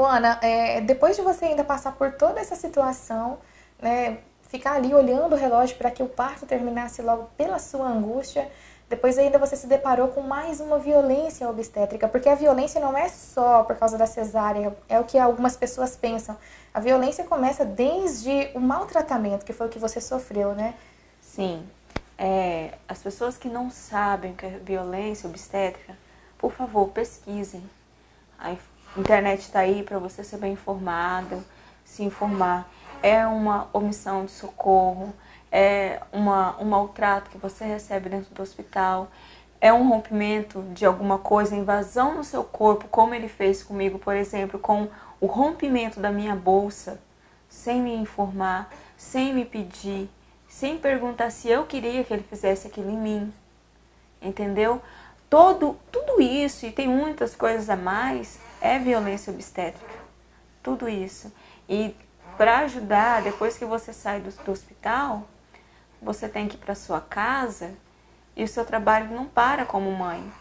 Ô, Ana, é, depois de você ainda passar por toda essa situação, né, ficar ali olhando o relógio para que o parto terminasse logo pela sua angústia, depois ainda você se deparou com mais uma violência obstétrica, porque a violência não é só por causa da cesárea, é o que algumas pessoas pensam. A violência começa desde o maltratamento, que foi o que você sofreu, né? Sim. É, as pessoas que não sabem o que é violência obstétrica, por favor, pesquisem. Internet está aí para você ser bem informado, se informar. É uma omissão de socorro, é uma, um maltrato que você recebe dentro do hospital, é um rompimento de alguma coisa, invasão no seu corpo, como ele fez comigo, por exemplo, com o rompimento da minha bolsa, sem me informar, sem me pedir, sem perguntar se eu queria que ele fizesse aquilo em mim. Entendeu? Todo, tudo isso, e tem muitas coisas a mais, é violência obstétrica. Tudo isso. E para ajudar, depois que você sai do, do hospital, você tem que ir para sua casa e o seu trabalho não para como mãe.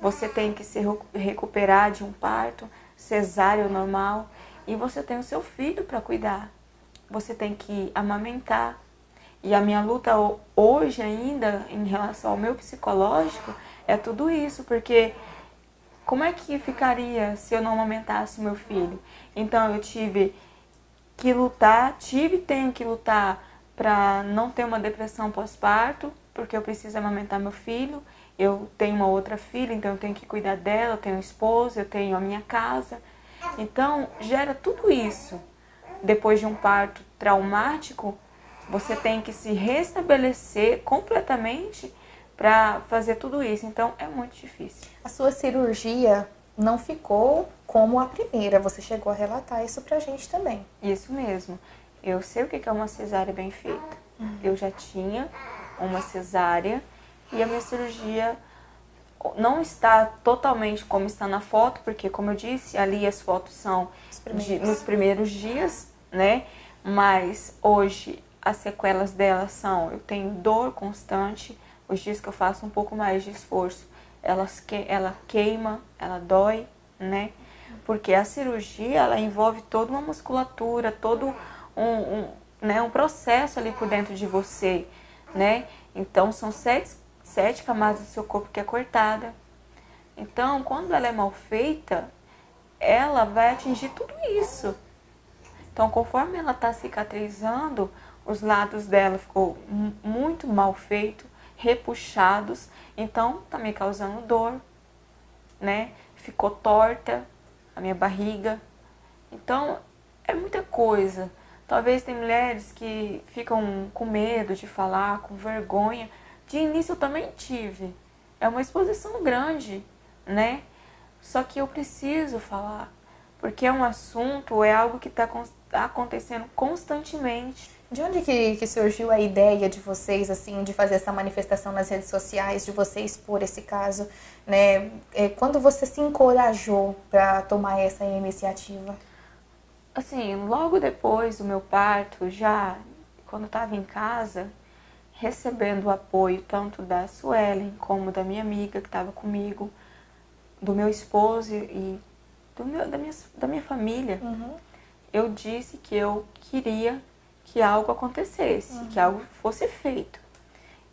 Você tem que se recuperar de um parto cesáreo normal e você tem o seu filho para cuidar. Você tem que amamentar. E a minha luta hoje ainda em relação ao meu psicológico é tudo isso, porque como é que ficaria se eu não amamentasse meu filho? Então eu tive que lutar, tive e tenho que lutar para não ter uma depressão pós-parto, porque eu preciso amamentar meu filho. Eu tenho uma outra filha, então eu tenho que cuidar dela, eu tenho um esposo, eu tenho a minha casa. Então, gera tudo isso. Depois de um parto traumático, você tem que se restabelecer completamente para fazer tudo isso. Então, é muito difícil. A sua cirurgia não ficou como a primeira. Você chegou a relatar isso pra gente também. Isso mesmo. Eu sei o que é uma cesárea bem feita. Uhum. Eu já tinha uma cesárea e a minha cirurgia não está totalmente como está na foto, porque como eu disse, ali as fotos são de, nos primeiros dias, né? Mas hoje as sequelas dela são, eu tenho dor constante, os dias que eu faço um pouco mais de esforço, elas que, ela queima, ela dói, né? Porque a cirurgia, ela envolve toda uma musculatura, todo um, um, né, um processo ali por dentro de você, né? Então, são sete, sete camadas do seu corpo que é cortada. Então, quando ela é mal feita, ela vai atingir tudo isso. Então, conforme ela está cicatrizando, os lados dela ficou muito mal feito, repuxados, então tá me causando dor, né? Ficou torta a minha barriga. Então, é muita coisa. Talvez tem mulheres que ficam com medo de falar, com vergonha. De início eu também tive. É uma exposição grande, né? Só que eu preciso falar, porque é um assunto, é algo que está acontecendo constantemente. De onde que, que, surgiu a ideia de vocês, assim, de fazer essa manifestação nas redes sociais, de você expor esse caso, né? É, quando você se encorajou para tomar essa iniciativa? assim, logo depois do meu parto, já quando estava em casa, recebendo o apoio tanto da Suelen como da minha amiga que estava comigo, do meu esposo e do meu, da, minha, da minha família, uhum. Eu disse que eu queria que algo acontecesse, uhum. que algo fosse feito.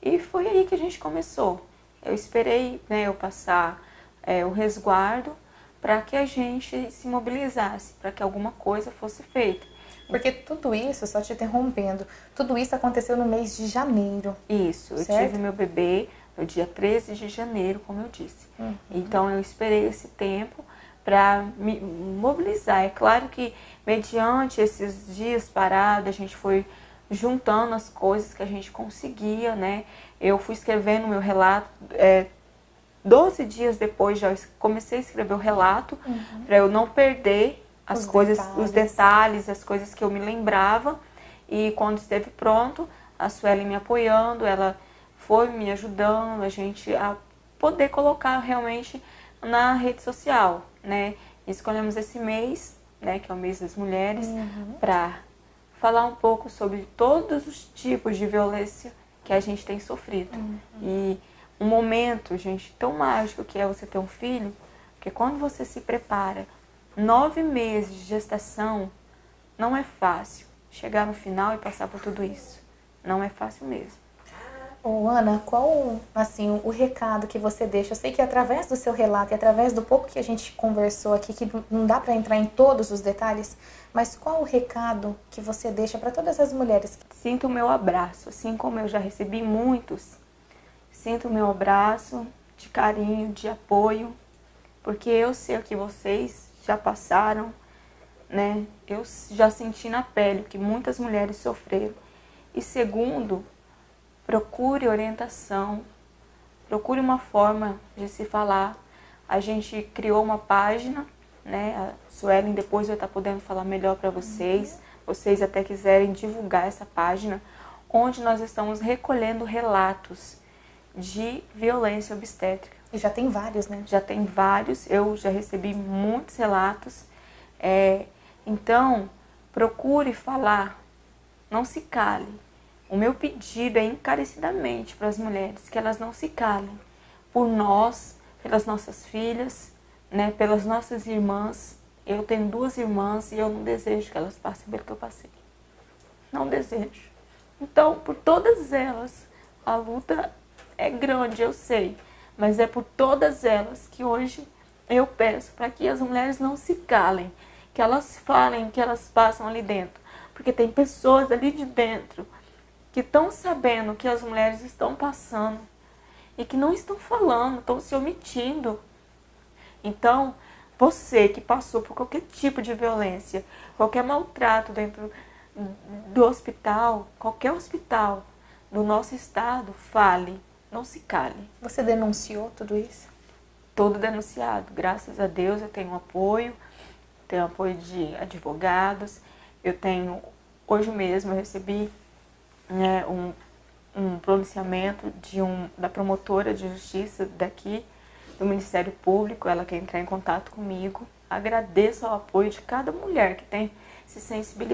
E foi aí que a gente começou. Eu esperei né, eu passar é, o resguardo para que a gente se mobilizasse, para que alguma coisa fosse feita. Porque tudo isso, só te interrompendo, tudo isso aconteceu no mês de janeiro. Isso, certo? eu tive meu bebê no dia 13 de janeiro, como eu disse. Uhum. Então eu esperei esse tempo para me mobilizar. É claro que mediante esses dias parados, a gente foi juntando as coisas que a gente conseguia, né? Eu fui escrevendo meu relato é, 12 dias depois já comecei a escrever o relato uhum. para eu não perder as os coisas, detalhes. os detalhes, as coisas que eu me lembrava. E quando esteve pronto, a Sueli me apoiando, ela foi me ajudando, a gente a poder colocar realmente na rede social, né? Escolhemos esse mês, né, que é o mês das mulheres, uhum. para falar um pouco sobre todos os tipos de violência que a gente tem sofrido. Uhum. E um momento, gente, tão mágico que é você ter um filho, que quando você se prepara nove meses de gestação não é fácil chegar no final e passar por tudo isso. Não é fácil mesmo. Ô, Ana, qual assim o recado que você deixa? Eu sei que através do seu relato e através do pouco que a gente conversou aqui, que não dá para entrar em todos os detalhes, mas qual o recado que você deixa para todas as mulheres? Sinto o meu abraço, assim como eu já recebi muitos. Sinto o meu abraço de carinho, de apoio, porque eu sei o que vocês já passaram, né? Eu já senti na pele o que muitas mulheres sofreram. E segundo, procure orientação, procure uma forma de se falar. A gente criou uma página, né? A Suelen depois vai estar podendo falar melhor para vocês. Vocês até quiserem divulgar essa página, onde nós estamos recolhendo relatos de violência obstétrica. E já tem vários, né? Já tem vários, eu já recebi muitos relatos. É, então, procure falar, não se cale. O meu pedido é encarecidamente para as mulheres que elas não se calem por nós, pelas nossas filhas, né, pelas nossas irmãs. Eu tenho duas irmãs e eu não desejo que elas passem pelo que eu passei. Não desejo. Então, por todas elas, a luta é grande, eu sei, mas é por todas elas que hoje eu peço para que as mulheres não se calem, que elas falem o que elas passam ali dentro, porque tem pessoas ali de dentro que estão sabendo o que as mulheres estão passando e que não estão falando, estão se omitindo. Então, você que passou por qualquer tipo de violência, qualquer maltrato dentro do hospital, qualquer hospital do nosso estado, fale, não se cale. Você denunciou tudo isso? Todo denunciado. Graças a Deus eu tenho apoio, tenho apoio de advogados, eu tenho, hoje mesmo eu recebi né, um, um pronunciamento de um, da promotora de justiça daqui, do Ministério Público, ela quer entrar em contato comigo. Agradeço ao apoio de cada mulher que tem se sensibilizado